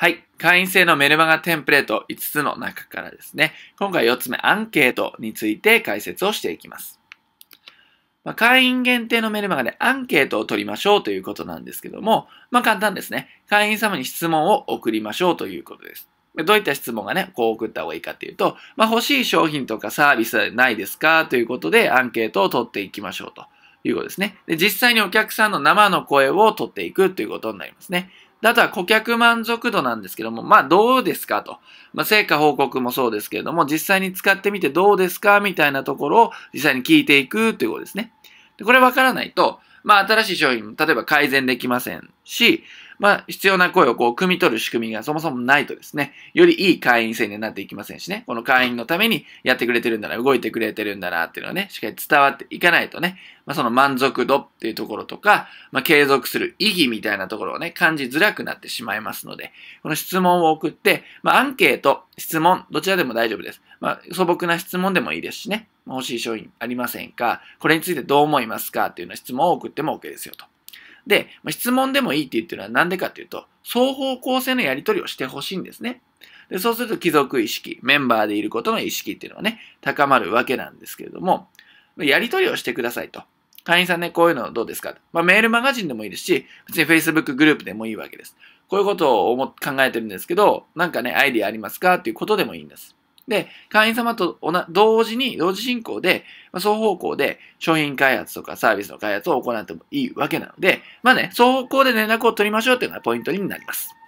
はい。会員制のメルマガテンプレート5つの中からですね、今回4つ目、アンケートについて解説をしていきます。まあ、会員限定のメルマガでアンケートを取りましょうということなんですけども、まあ簡単ですね。会員様に質問を送りましょうということです。どういった質問がね、こう送った方がいいかっていうと、まあ、欲しい商品とかサービスはないですかということでアンケートを取っていきましょうということですね。で、実際にお客さんの生の声を取っていくということになりますね。あとは顧客満足度なんですけども、まあどうですかと。まあ成果報告もそうですけれども、実際に使ってみてどうですかみたいなところを実際に聞いていくということですね。でこれわからないと、まあ新しい商品、例えば改善できませんし、まあ、必要な声をこう、汲み取る仕組みがそもそもないとですね、よりいい会員制になっていきませんしね、この会員のためにやってくれてるんだな、動いてくれてるんだなっていうのはね、しっかり伝わっていかないとね、まあ、その満足度っていうところとか、まあ、継続する意義みたいなところをね、感じづらくなってしまいますので、この質問を送って、まあ、アンケート、質問、どちらでも大丈夫です。まあ、素朴な質問でもいいですしね、欲しい商品ありませんか？これについてどう思いますか？っていうような質問を送っても OK ですよと。で、ま質問でもいいって言ってるのはなんでかっていうと、双方向性のやり取りをしてほしいんですね。で、そうすると貴族意識、メンバーでいることの意識っていうのはね、高まるわけなんですけれども、やり取りをしてくださいと。会員さんね、こういうのどうですか？まあ、メールマガジンでもいいですし、別に Facebook グループでもいいわけです。こういうことを考えてるんですけど、なんかね、アイディアありますか？っていうことでもいいんです。で、会員様と同時に、同時進行で、まあ、双方向で商品開発とかサービスの開発を行ってもいいわけなので、まあね、双方向で連絡を取りましょうっていうのがポイントになります。